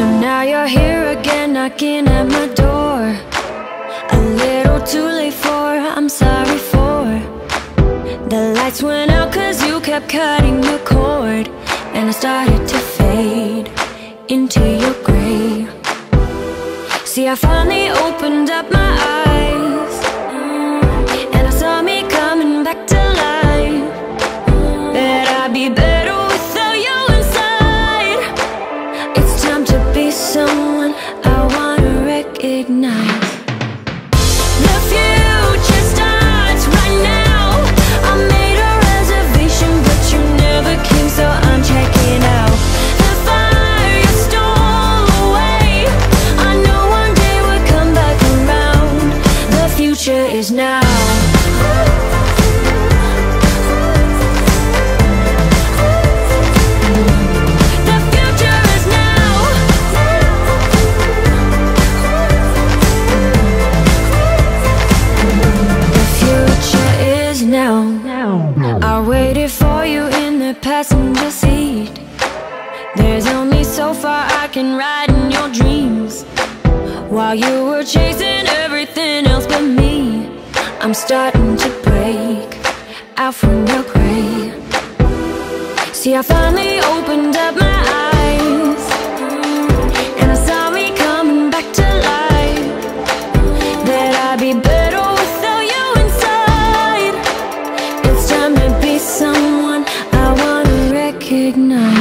So now you're here again, knocking at my door. A little too late for, I'm sorry for. The lights went out cause you kept cutting the cord. And I started to fade into your gray. See, I finally opened up my eyes. Is now. The future is now. The future is now. I waited for you in the passenger seat. There's only so far I can ride in your dreams. While you were chasing everything else but me, I'm starting to break out from your gray. See, I finally opened up my eyes, and I saw me coming back to life. That I'd be better without you inside. It's time to be someone I wanna recognize.